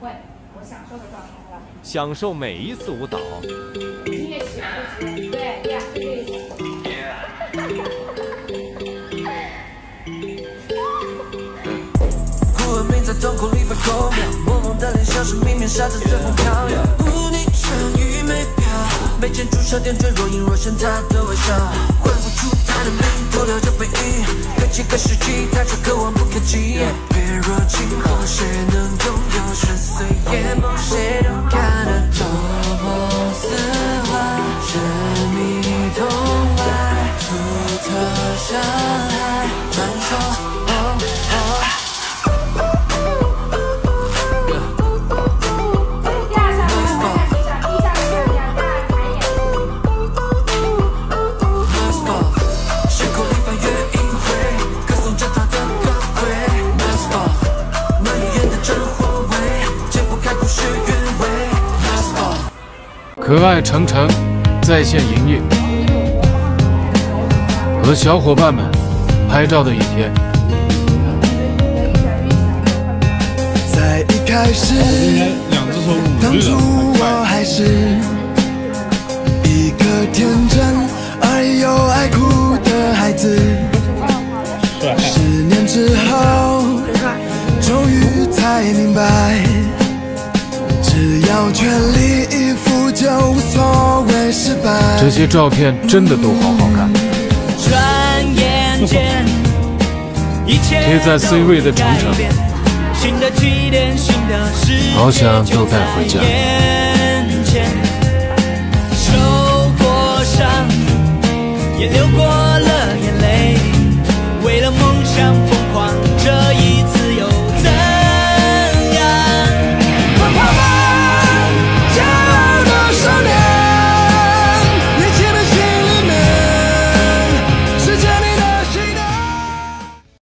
会，我享受的状态了。享受每一次舞蹈。音乐起来就行，对对呀，就这意思。孤文明在瞳孔里被勾描，朦胧的脸像是明面纱，着随风飘摇。雾里穿雨没飘，眉间朱砂点缀若隐若现她的微笑，唤不出她的名，偷跳着飞翼，各几个世纪，她却渴望不可及。别若今后可爱程程在线营业，和小伙伴们拍照的一天。在一开始，两只手当初我快。还是一个天真而又爱哭的孩子。十年之后，终于才明白，只要全力以赴，就无所谓失败。这些照片真的都好好看。可以在 C 位的长城，好想就带回家。受过伤，也流过了眼泪，为了梦想。